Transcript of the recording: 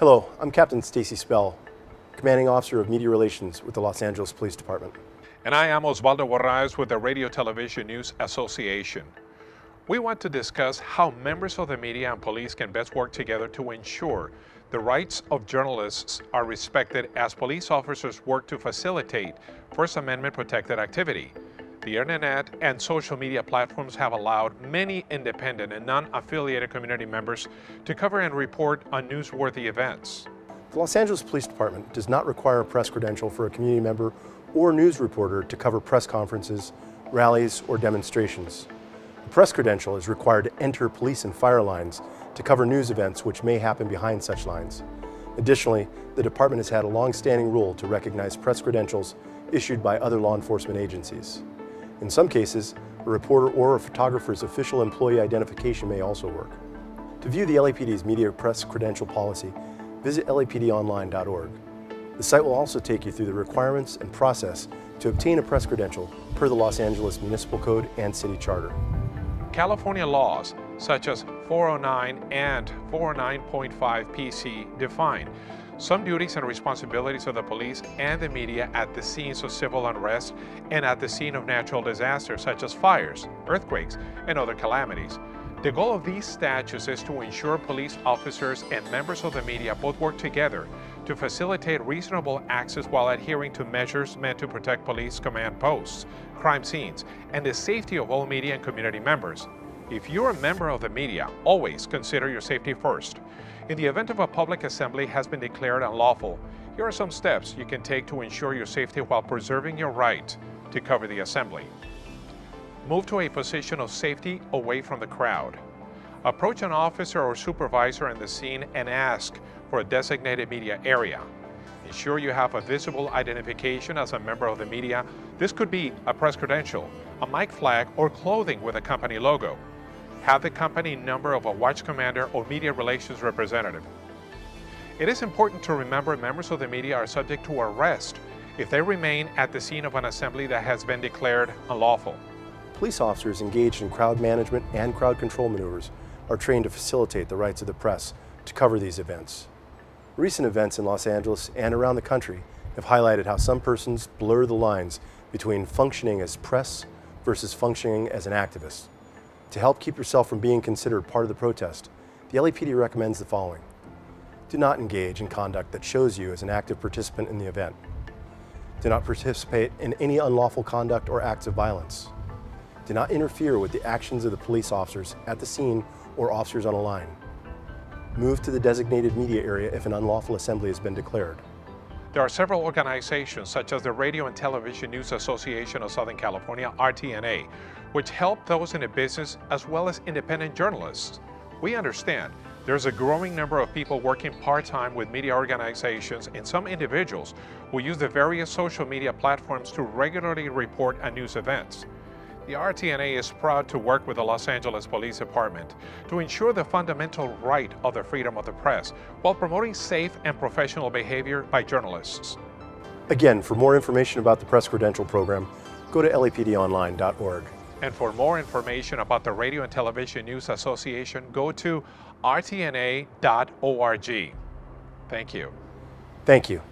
Hello, I'm Captain Stacy Spell, Commanding Officer of Media Relations with the Los Angeles Police Department. And I am Oswaldo Borraez with the Radio Television News Association. We want to discuss how members of the media and police can best work together to ensure the rights of journalists are respected as police officers work to facilitate First Amendment protected activity. The internet and social media platforms have allowed many independent and non-affiliated community members to cover and report on newsworthy events. The Los Angeles Police Department does not require a press credential for a community member or news reporter to cover press conferences, rallies, or demonstrations. A press credential is required to enter police and fire lines to cover news events which may happen behind such lines. Additionally, the department has had a long-standing rule to recognize press credentials issued by other law enforcement agencies. In some cases, a reporter or a photographer's official employee identification may also work. To view the LAPD's media press credential policy, visit lapdonline.org. The site will also take you through the requirements and process to obtain a press credential per the Los Angeles Municipal Code and City Charter. California laws such as 409 and 409.5 PC define some duties and responsibilities of the police and the media at the scenes of civil unrest and at the scene of natural disasters such as fires, earthquakes, and other calamities. The goal of these statutes is to ensure police officers and members of the media both work together to facilitate reasonable access while adhering to measures meant to protect police command posts, crime scenes, and the safety of all media and community members. If you're a member of the media, always consider your safety first. In the event of a public assembly has been declared unlawful, here are some steps you can take to ensure your safety while preserving your right to cover the assembly. Move to a position of safety away from the crowd. Approach an officer or supervisor in the scene and ask for a designated media area. Ensure you have a visible identification as a member of the media. This could be a press credential, a mic flag, or clothing with a company logo have the company number of a watch commander or media relations representative. It is important to remember members of the media are subject to arrest if they remain at the scene of an assembly that has been declared unlawful. Police officers engaged in crowd management and crowd control maneuvers are trained to facilitate the rights of the press to cover these events. Recent events in Los Angeles and around the country have highlighted how some persons blur the lines between functioning as press versus functioning as an activist. To help keep yourself from being considered part of the protest, the LAPD recommends the following. Do not engage in conduct that shows you as an active participant in the event. Do not participate in any unlawful conduct or acts of violence. Do not interfere with the actions of the police officers at the scene or officers on a line. Move to the designated media area if an unlawful assembly has been declared. There are several organizations such as the Radio and Television News Association of Southern California, RTNA, which help those in the business as well as independent journalists. We understand there's a growing number of people working part-time with media organizations and some individuals who use the various social media platforms to regularly report on news events. The RTNA is proud to work with the Los Angeles Police Department to ensure the fundamental right of the freedom of the press while promoting safe and professional behavior by journalists. Again, for more information about the Press Credential Program, go to lapdonline.org. And for more information about the Radio and Television News Association, go to rtna.org. Thank you. Thank you.